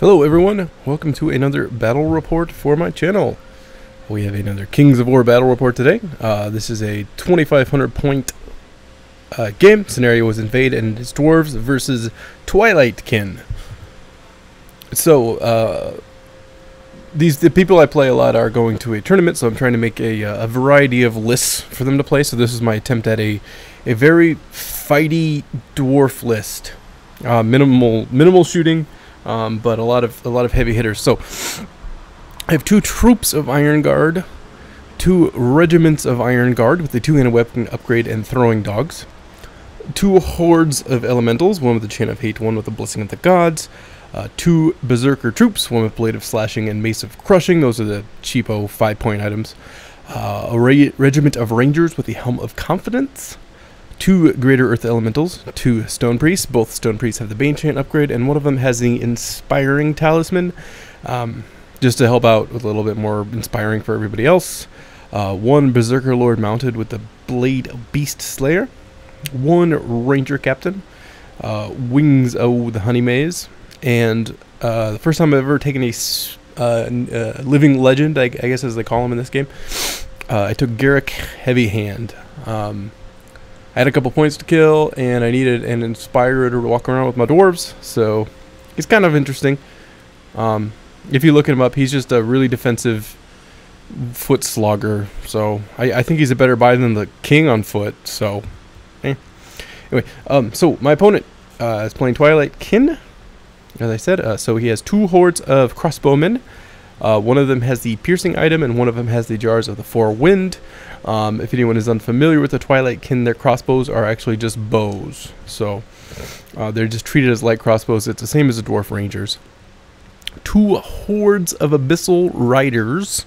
Hello everyone, welcome to another battle report for my channel. We have another Kings of War battle report today. Uh, this is a 2500 point uh, game. Scenario was Invade and its Dwarves versus Twilight Kin. So, uh, these the people I play a lot are going to a tournament, so I'm trying to make a, uh, a variety of lists for them to play. So this is my attempt at a, a very fighty dwarf list. Uh, minimal minimal shooting, um, but a lot of a lot of heavy hitters. So I have two troops of Iron Guard, two regiments of Iron Guard with the two-handed weapon upgrade and throwing dogs, two hordes of elementals, one with the Chant of Hate, one with the Blessing of the Gods, uh, two Berserker troops, one with Blade of Slashing and Mace of Crushing. Those are the cheapo five-point items. Uh, a re regiment of Rangers with the Helm of Confidence two Greater Earth Elementals, two Stone Priests. Both Stone Priests have the Bane Chant upgrade, and one of them has the Inspiring Talisman, um, just to help out with a little bit more inspiring for everybody else. Uh, one Berserker Lord mounted with the Blade Beast Slayer. One Ranger Captain. Uh, Wings of the Honey Maze. And uh, the first time I've ever taken a uh, uh, Living Legend, I, I, guess as they call him in this game, uh, I took Garrek Heavy Hand. Um, I had a couple points to kill, and I needed an inspirer to walk around with my dwarves, so he's kind of interesting. Um, if you look him up, he's just a really defensive foot slogger, so I, I think he's a better buy than the king on foot, so... Eh. Anyway, um, so my opponent uh, is playing Twilight Kin, as I said, uh, so he has two hordes of crossbowmen, uh, one of them has the piercing item, and one of them has the jars of the four wind. Um, if anyone is unfamiliar with the Twilight Kin, their crossbows are actually just bows. So uh, they're just treated as light crossbows. It's the same as the Dwarf Rangers. Two hordes of Abyssal Riders.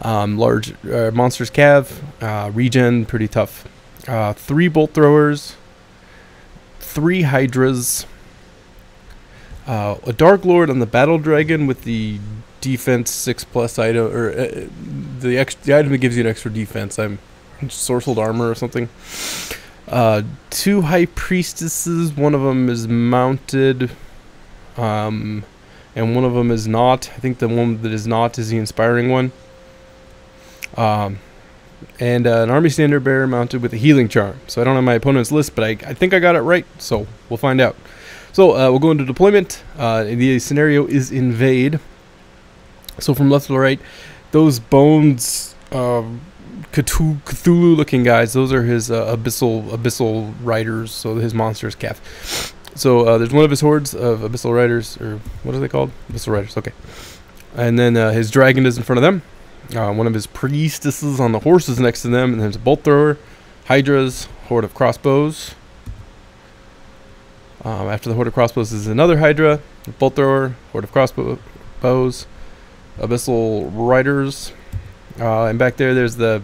Um, large uh, monsters cav, uh, regen, pretty tough. Uh, three bolt throwers, three hydras, uh, a dark lord on the battle dragon with the defense six plus item or uh, the ex- the item that gives you an extra defense. I'm sorcelled armor or something. Uh, two high priestesses. One of them is mounted, um, and one of them is not. I think the one that is not is the inspiring one. Um, and uh, an army standard bearer mounted with a healing charm. So I don't have my opponent's list, but I, I think I got it right. So we'll find out. So uh, we'll go into deployment. Uh, the scenario is invade. So from left to right, those bones, um, Cthulhu-looking guys, those are his uh, abyssal abyssal riders. So his monsters calf. So uh, there's one of his hordes of abyssal riders, or what are they called? Abyssal riders. Okay. And then uh, his dragon is in front of them. Uh, one of his priestesses on the horses next to them, and there's a bolt thrower, hydras, horde of crossbows. Um, after the horde of crossbows is another hydra, bolt thrower, horde of crossbows, abyssal riders, uh, and back there there's the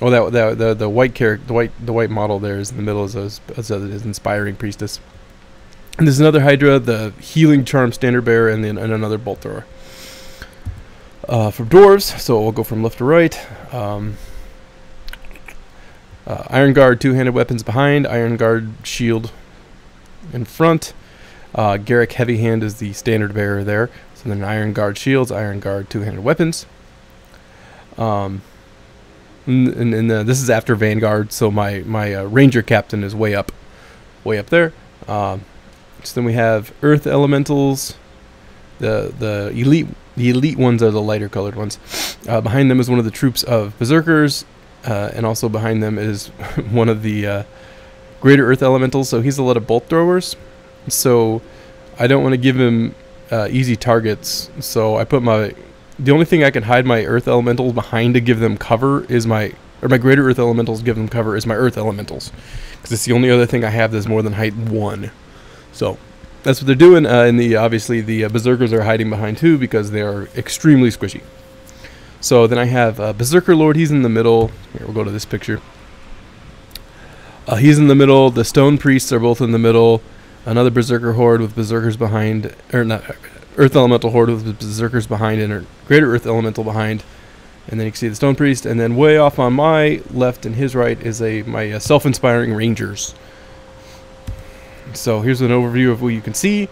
oh that, that the the white character the white the white model there is in the middle is as his inspiring priestess. And there's another Hydra, the healing charm standard bearer, and then and another bolt thrower. Uh, for dwarves, so we'll go from left to right. Um, uh, Iron Guard two-handed weapons behind, Iron Guard shield in front. Uh, Garrek Heavy Hand is the standard bearer there. So then Iron Guard shields, Iron Guard two-handed weapons. Um, and, and, and uh, this is after Vanguard, so my my uh, Ranger Captain is way up, way up there. Um, so then we have Earth Elementals. The the elite the elite ones are the lighter colored ones. Uh, behind them is one of the troops of Berserkers, uh, and also behind them is one of the uh, Greater Earth Elementals. So he's a lot of bolt throwers. So I don't want to give him uh, easy targets. So I put my the only thing I can hide my Earth Elementals behind to give them cover is my or my Greater Earth Elementals give them cover is my Earth Elementals because it's the only other thing I have that's more than height one. So that's what they're doing. Uh, and the obviously the uh, Berserkers are hiding behind too because they are extremely squishy. So then I have uh, Berserker Lord. He's in the middle. Here we'll go to this picture. Uh, he's in the middle. The Stone Priests are both in the middle. Another Berserker Horde with Berserkers behind, or not, Earth Elemental Horde with Berserkers behind, and Greater Earth Elemental behind. And then you can see the Stone Priest, and then way off on my left and his right is a my uh, self-inspiring Rangers. So here's an overview of what you can see.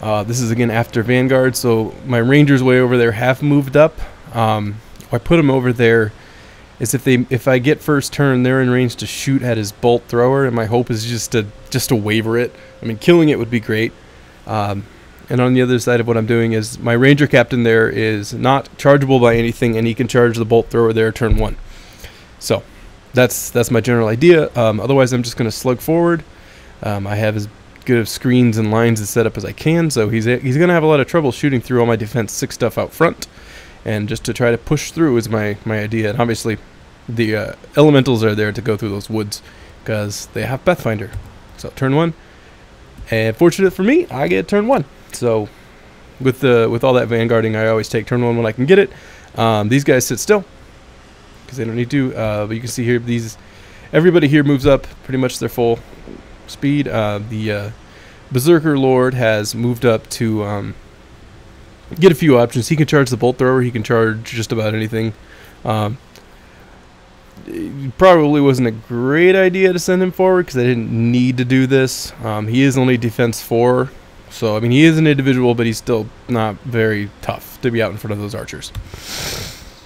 Uh, this is again after Vanguard, so my Rangers way over there have moved up. Um, I put them over there is if they if I get first turn, they're in range to shoot at his bolt thrower, and my hope is just to just to waver it. I mean, killing it would be great. Um, and on the other side of what I'm doing is my ranger captain there is not chargeable by anything, and he can charge the bolt thrower there turn one. So that's that's my general idea. Um, otherwise, I'm just going to slug forward. Um, I have as good of screens and lines to set up as I can, so he's he's going to have a lot of trouble shooting through all my defense six stuff out front, and just to try to push through is my my idea. And obviously, the uh, elementals are there to go through those woods because they have Pathfinder. So turn one, and fortunate for me, I get turn one. So with the with all that vanguarding, I always take turn one when I can get it. Um, these guys sit still because they don't need to. Uh, but you can see here these everybody here moves up pretty much their full speed. Uh, the uh, Berserker Lord has moved up to um, get a few options. He can charge the bolt thrower. He can charge just about anything. Um, probably wasn't a great idea to send him forward because I didn't need to do this. Um, he is only defense four, so I mean he is an individual, but he's still not very tough to be out in front of those archers.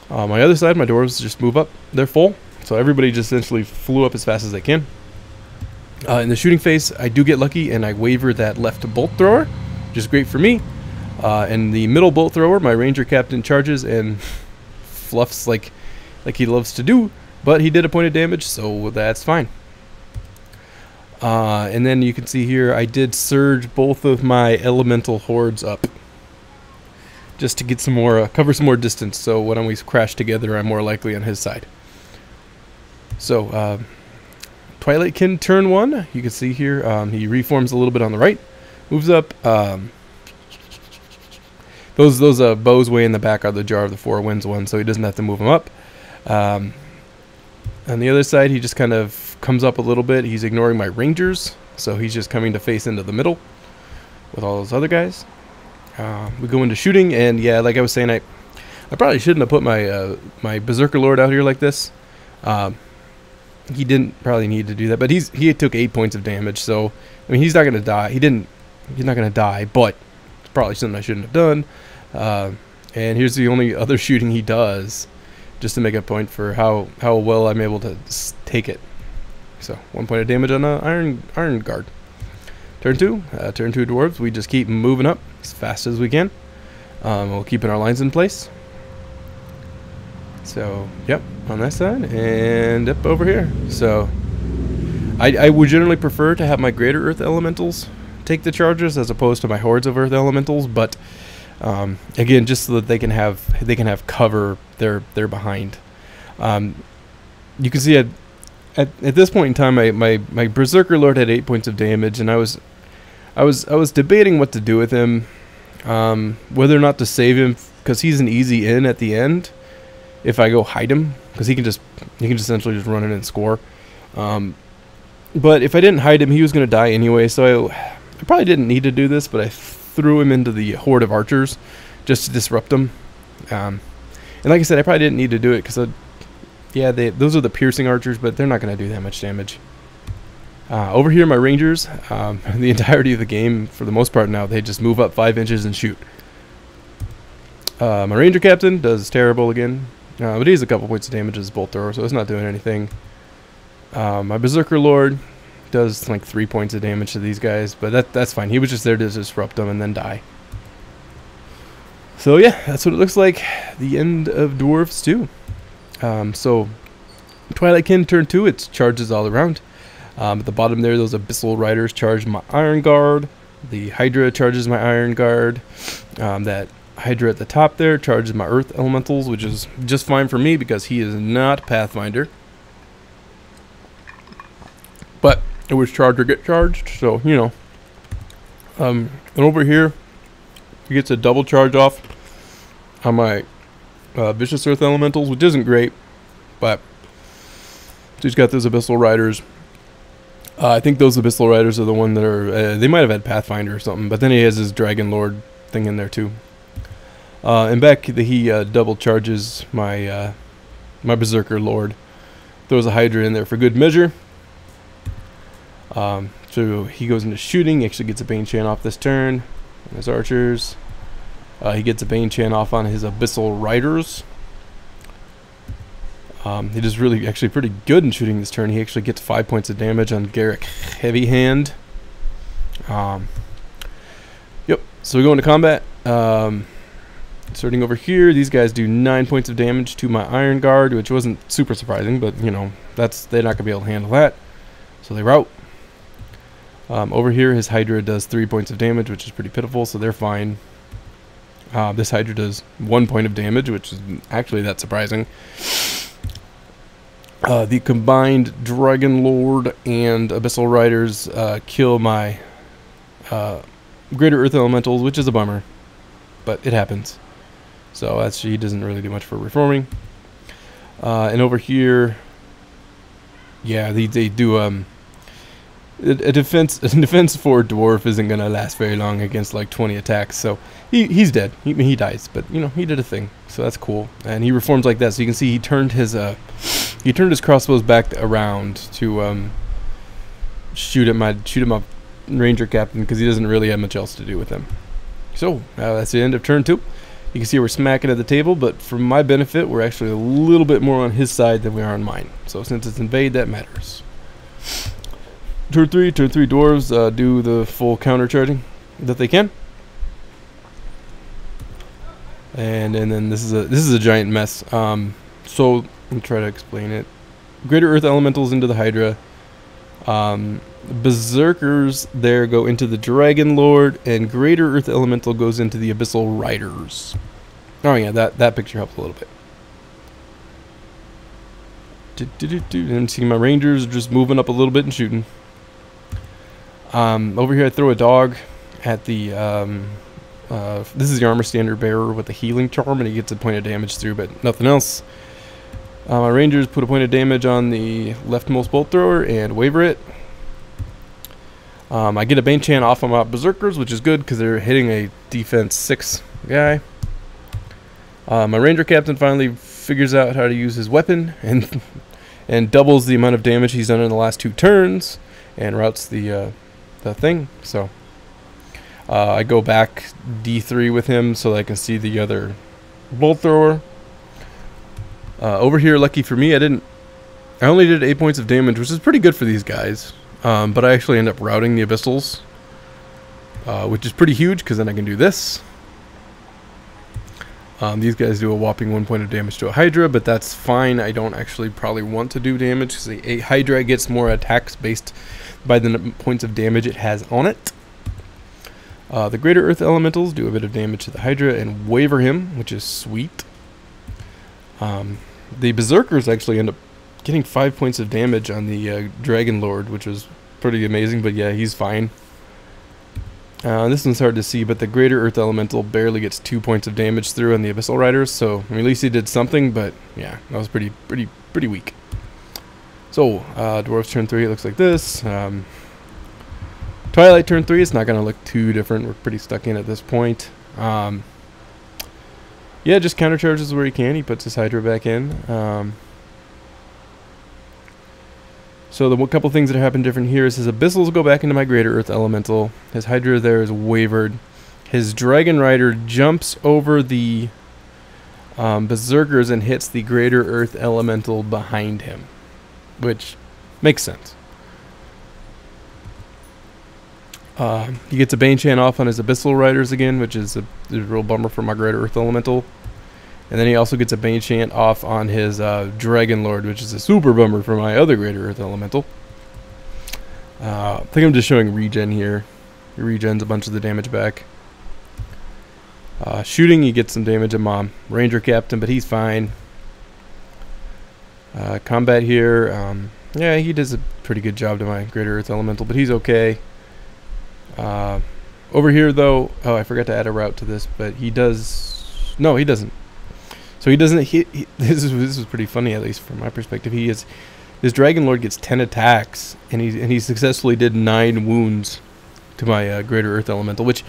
Uh, my other side, my dwarves just move up. They're full, so everybody just essentially flew up as fast as they can. Uh, in the shooting phase, I do get lucky and I waver that left bolt thrower, which is great for me. Uh, and the middle bolt thrower, my ranger captain charges and fluffs like like he loves to do but he did a point of damage, so that's fine. Uh, and then you can see here, I did surge both of my elemental hordes up. Just to get some more, uh, cover some more distance, so when we crash together, I'm more likely on his side. So, uh, Twilightkin turn one, you can see here, um, he reforms a little bit on the right, moves up. Um, those those uh, bows way in the back are the Jar of the Four Winds one, so he doesn't have to move them up. Um, on the other side, he just kind of comes up a little bit. He's ignoring my rangers, so he's just coming to face into the middle with all those other guys. Uh, we go into shooting, and yeah, like I was saying, I I probably shouldn't have put my uh, my berserker lord out here like this. Um, he didn't probably need to do that, but he's he took eight points of damage, so I mean he's not gonna die. He didn't. He's not gonna die, but it's probably something I shouldn't have done. Uh, and here's the only other shooting he does just to make a point for how, how well I'm able to take it. So one point of damage on a iron iron guard. Turn two, uh, turn two dwarves. We just keep moving up as fast as we can. Um, we'll keep our lines in place. So yep, on that side and up over here. So I, I would generally prefer to have my greater earth elementals take the charges as opposed to my hordes of earth elementals, but um, again, just so that they can have they can have cover. They're they're behind. Um, you can see at, at at this point in time, my, my my berserker lord had eight points of damage, and I was I was I was debating what to do with him, um, whether or not to save him because he's an easy in at the end. If I go hide him, because he can just he can just essentially just run in and score. Um, but if I didn't hide him, he was going to die anyway. So I, I probably didn't need to do this, but I threw him into the horde of archers just to disrupt them. Um, and like I said, I probably didn't need to do it because, yeah, they those are the piercing archers, but they're not going to do that much damage. Uh, over here, my rangers, um, the entirety of the game, for the most part now, they just move up five inches and shoot. Uh, my ranger captain does terrible again, uh, but he has a couple points of damage as bolt thrower, so it's not doing anything. Uh, my berserker lord does like three points of damage to these guys, but that that's fine. He was just there to disrupt them and then die. So yeah, that's what it looks like. The end of Dwarves 2. Um, so Twilightkin turn 2, it charges all around. Um, at the bottom there, those Abyssal Riders charge my Iron Guard. The Hydra charges my Iron Guard. Um, that Hydra at the top there charges my Earth Elementals, which is just fine for me because he is not Pathfinder. But it was charge or get charged, so you know. Um, and over here, he gets a double charge off on my uh, Vicious Earth Elementals, which isn't great, but he's got those Abyssal Riders. Uh, I think those Abyssal Riders are the one that are. Uh, they might have had Pathfinder or something, but then he has his Dragon Lord thing in there too. Uh, and back he uh, double charges my uh, my Berserker Lord. Throws a Hydra in there for good measure. Um, so he goes into shooting, actually gets a Bane Chant off this turn. his archers. Uh, he gets a Bane Chant off on his Abyssal Riders. Um, he does really actually pretty good in shooting this turn. He actually gets five points of damage on Garrek Heavy Hand. Um, yep. So we go into combat. Um, starting over here, these guys do nine points of damage to my Iron Guard, which wasn't super surprising, but you know that's they're not gonna be able to handle that. So they rout. Um, over here, his Hydra does three points of damage, which is pretty pitiful, so they're fine. Uh, this Hydra does one point of damage, which is actually that surprising. Uh, the combined Dragon Lord and Abyssal Riders uh, kill my uh, Greater Earth Elementals, which is a bummer, but it happens. So that's he doesn't really do much for reforming. Uh, and over here, yeah, they, they do um, a, a defense a defense for dwarf isn't gonna last very long against like 20 attacks. So he he's dead. He he dies, but you know he did a thing, so that's cool. And he reforms like that. So you can see he turned his uh he turned his crossbows back around to um shoot at my shoot at my ranger captain because he doesn't really have much else to do with them. So uh, that's the end of turn two. You can see we're smacking at the table, but for my benefit, we're actually a little bit more on his side than we are on mine. So since it's invade, that matters. Turn three, turn three dwarves uh, do the full counter charging that they can. And and then this is a this is a giant mess. Um, so me try to explain it. Greater Earth Elementals into the Hydra. Um, Berserkers there go into the Dragon Lord, and Greater Earth Elemental goes into the Abyssal Riders. Oh yeah, that that picture helps a little bit. And see my Rangers just moving up a little bit and shooting. Um, over here, I throw a dog at the. Um, uh, this is the armor standard bearer with the healing charm, and he gets a point of damage through, but nothing else. Uh, my rangers put a point of damage on the leftmost bolt thrower and waver it. Um, I get a Bane Chant off of my berserkers, which is good because they're hitting a defense six guy. Uh, my ranger captain finally figures out how to use his weapon and and doubles the amount of damage he's done in the last two turns and routes the uh, the thing. So uh, I go back D3 with him so I can see the other bolt thrower. Uh, over here, lucky for me, I didn't. I only did eight points of damage, which is pretty good for these guys. Um, but I actually end up routing the abyssals, uh, which is pretty huge because then I can do this. Um, these guys do a whopping one point of damage to a Hydra, but that's fine. I don't actually probably want to do damage because a Hydra gets more attacks based by the points of damage it has on it. Uh, the Greater Earth Elementals do a bit of damage to the Hydra and waver him, which is sweet. Um, the Berserkers actually end up getting 5 points of damage on the uh, Dragon Lord, which was pretty amazing, but yeah, he's fine. Uh, this one's hard to see, but the Greater Earth Elemental barely gets 2 points of damage through on the Abyssal Riders, so I mean, at least he did something, but yeah, that was pretty, pretty, pretty weak. So, uh, Dwarves turn 3, it looks like this. Um, Twilight turn 3, it's not going to look too different. We're pretty stuck in at this point. Um, yeah, just counter charges where he can. He puts his Hydra back in. Um, so the couple things that happen different here is his Abyssals go back into my Greater Earth Elemental. His Hydra there is wavered. His Dragon Rider jumps over the um, Berserkers and hits the Greater Earth Elemental behind him which makes sense. Uh, he gets a Bane Chant off on his Abyssal Riders again, which is a, a, real bummer for my Greater Earth Elemental. And then he also gets a Bane Chant off on his uh, Dragon Lord, which is a super bummer for my other Greater Earth Elemental. Uh, I think I'm just showing regen here. He regens a bunch of the damage back. Uh, shooting, he gets some damage on Mom. Ranger Captain, but he's fine. Uh, combat here, um, yeah, he does a pretty good job to my Greater Earth Elemental, but he's okay. Uh, over here, though, oh, I forgot to add a route to this, but he does. No, he doesn't. So he doesn't. He, he, this is this is pretty funny, at least from my perspective. He is. This Dragon Lord gets ten attacks, and he and he successfully did nine wounds to my uh, Greater Earth Elemental. Which,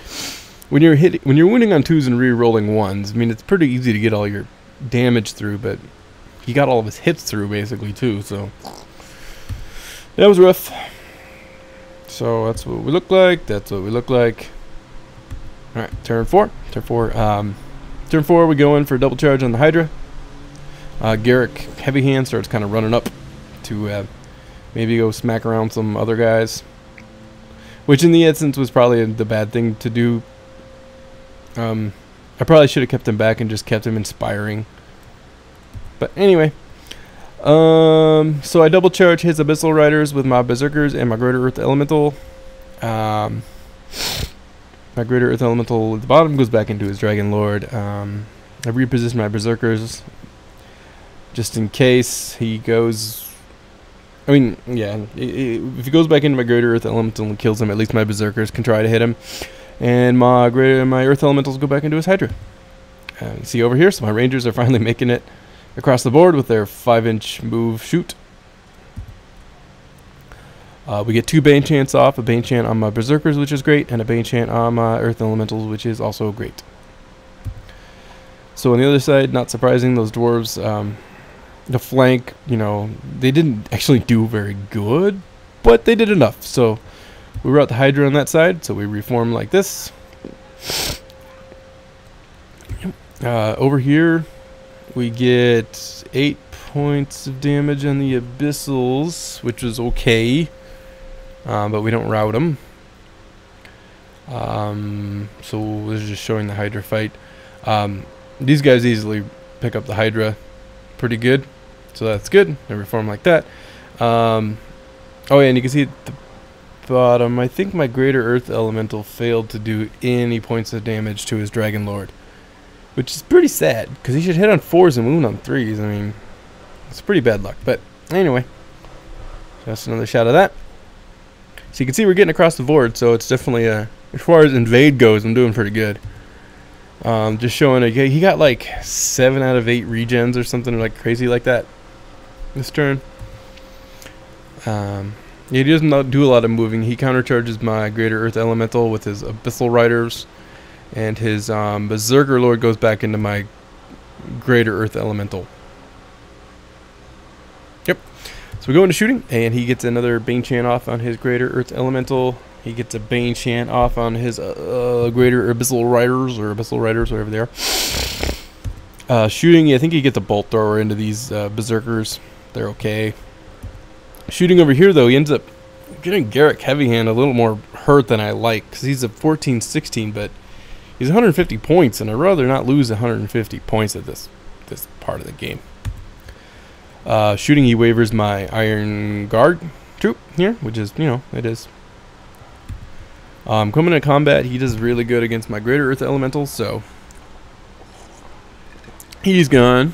when you're hitting, when you're winning on twos and re-rolling ones, I mean, it's pretty easy to get all your damage through, but he got all of his hits through basically too. So that was rough. So that's what we look like. That's what we look like. All right, turn four. Turn four. Um, turn four. We go in for a double charge on the Hydra. Uh, Garrek Heavy Hand starts kind of running up to uh, maybe go smack around some other guys, which in the instance was probably the bad thing to do. Um, I probably should have kept him back and just kept him inspiring. But anyway, um, so I double charge his Abyssal Riders with my Berserkers and my Greater Earth Elemental. Um, my Greater Earth Elemental at the bottom goes back into his Dragon Lord. Um, I reposition my Berserkers just in case he goes. I mean, yeah, if he goes back into my Greater Earth Elemental and kills him, at least my Berserkers can try to hit him, and my greater my Earth Elementals go back into his Hydra. Uh, see over here, so my Rangers are finally making it across the board with their five-inch move shoot. Uh, we get two Bane Chants off, a Bane Chant on my Berserkers, which is great, and a Bane Chant on my Earth Elementals, which is also great. So on the other side, not surprising, those dwarves, um, the flank, you know, they didn't actually do very good, but they did enough. So we were out the Hydra on that side, so we reform like this. Uh, over here, we get 8 points of damage on the Abyssals, which is okay. Um, but we don't route them. Um, so this is just showing the Hydra fight. Um, these guys easily pick up the Hydra pretty good. So that's good. They reform like that. Um, oh yeah, and you can see at the bottom, I think my Greater Earth Elemental failed to do any points of damage to his Dragon Lord. Which is pretty sad, because he should hit on fours and wound on threes. I mean, it's pretty bad luck. But anyway, just another shot of that. So you can see we're getting across the board, so it's definitely a, as far as invade goes, I'm doing pretty good. Um, just showing a, he got like seven out of eight regens or something like crazy like that this turn. Um, he doesn't do a lot of moving. He countercharges my Greater Earth Elemental with his Abyssal Riders, and his um, Berserker Lord goes back into my Greater Earth Elemental. Yep. So we go into shooting, and he gets another Bane Chant off on his Greater Earth Elemental. He gets a Bane Chant off on his uh, uh, Greater Abyssal Riders, or Abyssal Riders, whatever they are. Uh, shooting, I think he gets a Bolt Thrower into these uh, Berserkers. They're okay. Shooting over here, though, he ends up getting Garrek Heavy Hand a little more hurt than I like, because he's a 14-16, but he's 150 points, and I'd rather not lose 150 points at this this part of the game. Uh, shooting, he wavers my Iron Guard troop here, which is, you know, it is. Um, coming into combat, he does really good against my Greater Earth Elemental, so he's gone.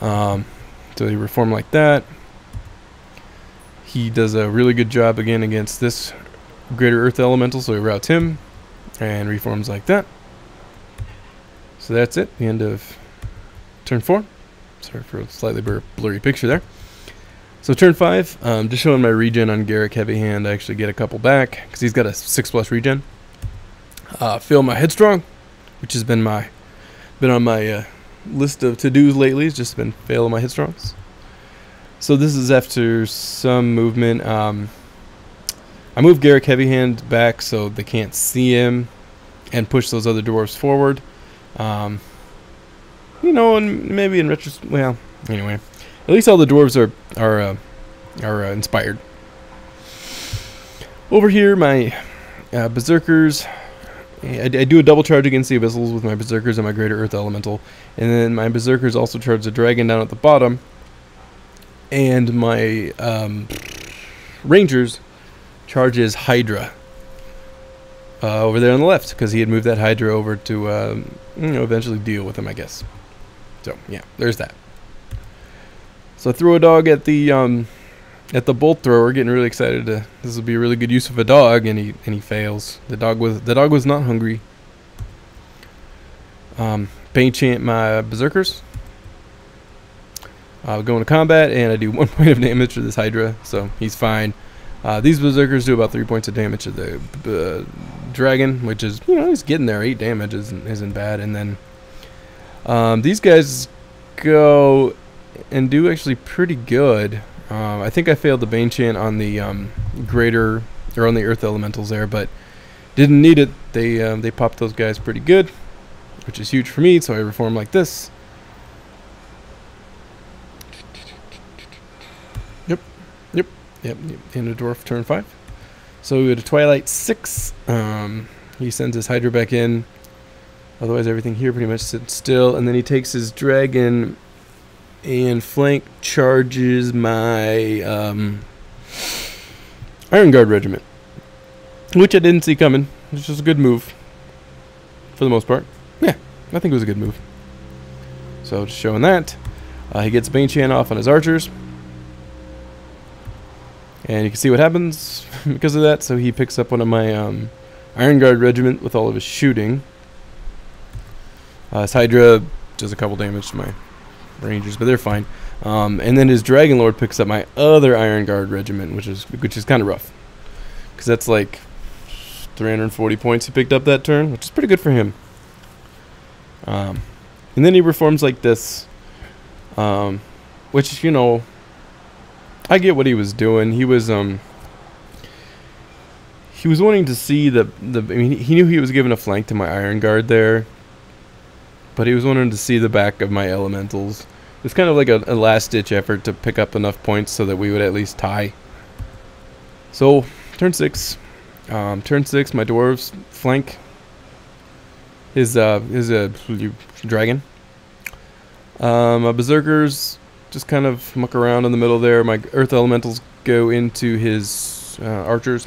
Um, so he reform like that. He does a really good job again against this Greater Earth Elemental, so he routes him and reforms like that. So that's it, the end of turn four. Sorry for a slightly blurry picture there. So turn five, um, just showing my regen on Garrek Heavy Hand. I actually get a couple back because he's got a six plus regen. Uh, fill my headstrong, which has been my been on my uh, list of to dos lately. It's just been failing my headstrongs. So this is after some movement. Um, I move Garrek Heavy Hand back so they can't see him, and push those other dwarves forward. Um, you know, and maybe in retrospect, well, anyway, at least all the dwarves are are uh, are uh, inspired. Over here, my uh, berserkers. I, I, do a double charge against the abyssals with my berserkers and my greater earth elemental, and then my berserkers also charge the dragon down at the bottom, and my um, rangers charges hydra uh, over there on the left because he had moved that hydra over to um, you know eventually deal with him, I guess. So yeah, there's that. So I throw a dog at the um, at the bolt thrower, getting really excited. To, this will be a really good use of a dog, and he and he fails. The dog was the dog was not hungry. Um, Bane chant my berserkers. Uh, go into combat, and I do one point of damage to this Hydra, so he's fine. Uh, these berserkers do about three points of damage to the uh, dragon, which is you know he's getting there. Eight damage isn't isn't bad, and then um, these guys go and do actually pretty good. Um, I think I failed the Bane Chant on the um, Greater, or on the Earth Elementals there, but Didn't need it. They um, they popped those guys pretty good, which is huge for me. So I reform like this. Yep, yep, yep. In a dwarf turn five. So we go to Twilight six. Um, he sends his Hydra back in. Otherwise, everything here pretty much sits still. And then he takes his dragon and flank charges my um, Iron Guard regiment, which I didn't see coming. Which was a good move for the most part. Yeah, I think it was a good move. So just showing that. Uh, he gets Banechan off on his archers. And you can see what happens because of that. So he picks up one of my um, Iron Guard regiment with all of his shooting. Uh, his Hydra does a couple damage to my Rangers, but they're fine. Um, and then his Dragon Lord picks up my other Iron Guard regiment, which is which is kind of rough, because that's like 340 points he picked up that turn, which is pretty good for him. Um, and then he reforms like this, um, which you know, I get what he was doing. He was um, he was wanting to see the the. I mean, he knew he was giving a flank to my Iron Guard there, but he was wanting to see the back of my elementals. It's kind of like a, a last ditch effort to pick up enough points so that we would at least tie. So, turn six. Um, turn six, my dwarves flank his uh his uh dragon. Um, my berserkers just kind of muck around in the middle there. My earth elementals go into his uh, archers.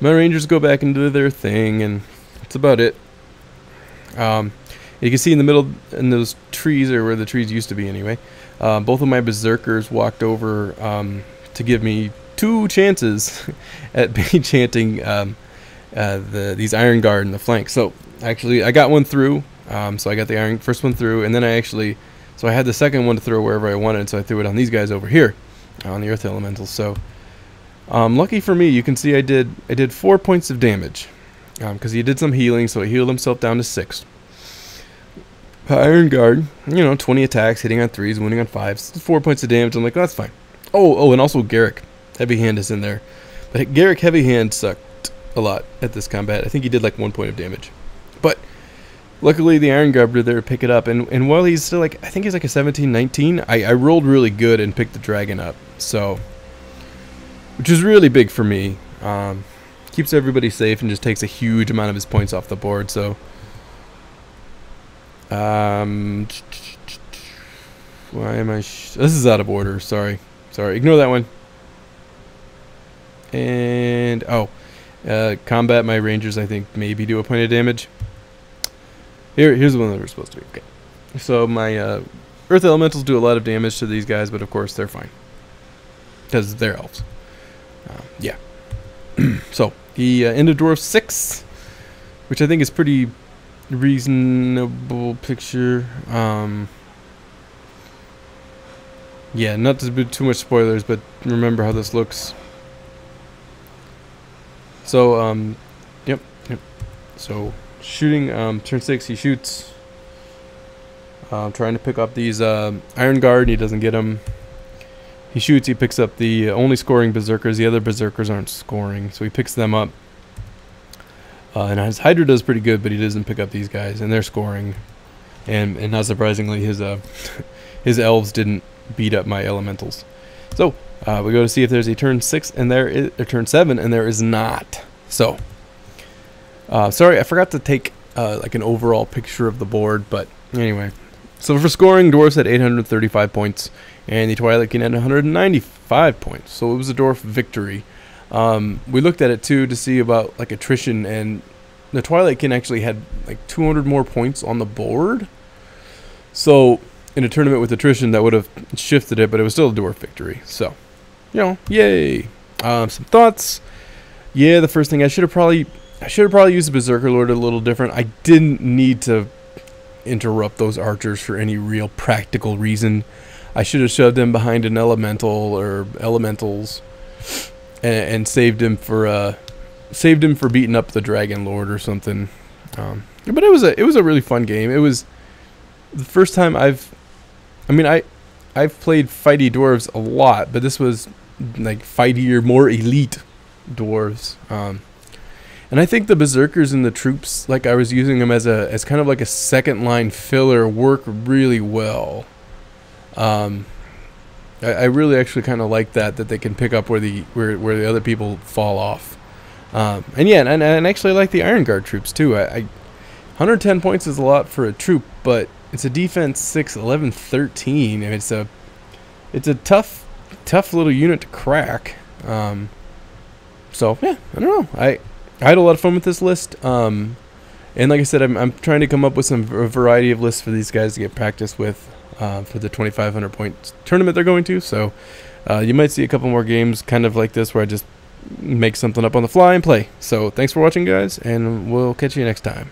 My rangers go back into their thing, and that's about it. Um, you can see in the middle, in those trees, or where the trees used to be anyway, uh, both of my berserkers walked over um, to give me two chances at chanting um, uh, the these iron guard in the flank. So actually, I got one through. Um, so I got the iron first one through, and then I actually, so I had the second one to throw wherever I wanted. So I threw it on these guys over here, on the earth elementals. So um, lucky for me, you can see I did I did four points of damage because um, he did some healing, so he healed himself down to six. Iron Guard, you know, 20 attacks, hitting on threes, winning on fives, four points of damage. I'm like, oh, that's fine. Oh, oh, and also Garrek, Heavy Hand is in there, but Garrek Heavy Hand sucked a lot at this combat. I think he did like one point of damage, but luckily the Iron Guard were there to pick it up. And and while he's still like, I think he's like a 17, 19. I I rolled really good and picked the dragon up, so which is really big for me. Um, keeps everybody safe and just takes a huge amount of his points off the board. So, um, why am I? this is out of order. Sorry, sorry. Ignore that one. And oh, uh, combat my rangers. I think maybe do a point of damage. Here, here's the one that we're supposed to be. Okay, so my uh, earth elementals do a lot of damage to these guys, but of course they're fine because they're elves. Uh, yeah. so he uh, ended dwarf six, which I think is pretty reasonable picture. Um, yeah, not to be too much spoilers, but remember how this looks. So, um, yep, yep. So, shooting, um, turn six, he shoots. Uh, trying to pick up these uh, Iron Guard, he doesn't get them. He shoots, he picks up the only scoring berserkers. The other berserkers aren't scoring, so he picks them up. Uh, and his Hydra does pretty good, but he doesn't pick up these guys, and they're scoring. And and not surprisingly, his uh his elves didn't beat up my elementals. So uh, we go to see if there's a turn six, and there is a turn seven, and there is not. So uh, sorry, I forgot to take uh, like an overall picture of the board, but anyway. So for scoring, Dwarfs had 835 points, and the Twilight Kin had 195 points. So it was a Dwarf victory. Um, we looked at it too to see about like attrition, and the Twilight Kin actually had like 200 more points on the board. So in a tournament with attrition, that would have shifted it, but it was still a Dwarf victory. So, you know, yay! Um, some thoughts. Yeah, the first thing I should have probably I should have probably used the Berserker Lord a little different. I didn't need to interrupt those archers for any real practical reason. I should have shoved him behind an elemental or elementals, and, and saved him for uh, saved him for beating up the dragon lord or something. Um, but it was a it was a really fun game. It was the first time I've, I mean I, I've played fighty dwarves a lot, but this was like fightier, more elite dwarves. Um, And I think the berserkers and the troops, like I was using them as a as kind of like a second line filler, work really well. Um, I, I really actually kind of like that that they can pick up where the where where the other people fall off. Um, and yeah, and, and actually I like the Iron Guard troops too. I, I 110 points is a lot for a troop, but it's a defense 6, 11, 13. And it's a it's a tough tough little unit to crack. Um, so yeah, I don't know. I I had a lot of fun with this list. Um, and like I said, I'm, I'm trying to come up with some a variety of lists for these guys to get practice with uh, for the 2,500 point tournament they're going to. So uh, you might see a couple more games kind of like this where I just make something up on the fly and play. So thanks for watching, guys, and we'll catch you next time.